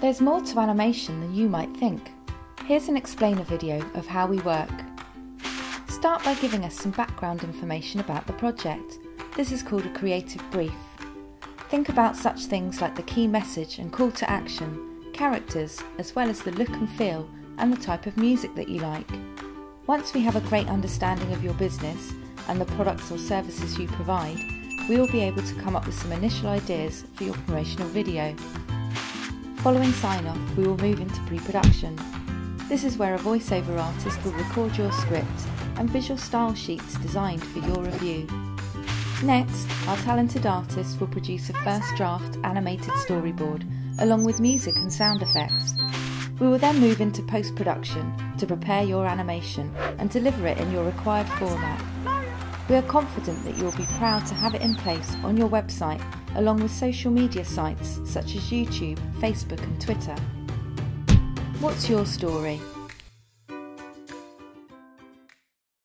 There's more to animation than you might think. Here's an explainer video of how we work. Start by giving us some background information about the project. This is called a creative brief. Think about such things like the key message and call to action, characters, as well as the look and feel and the type of music that you like. Once we have a great understanding of your business and the products or services you provide, we will be able to come up with some initial ideas for your promotional video. Following sign off, we will move into pre production. This is where a voiceover artist will record your script and visual style sheets designed for your review. Next, our talented artist will produce a first draft animated storyboard along with music and sound effects. We will then move into post production to prepare your animation and deliver it in your required format. We are confident that you will be proud to have it in place on your website along with social media sites such as YouTube, Facebook, and Twitter. What's your story?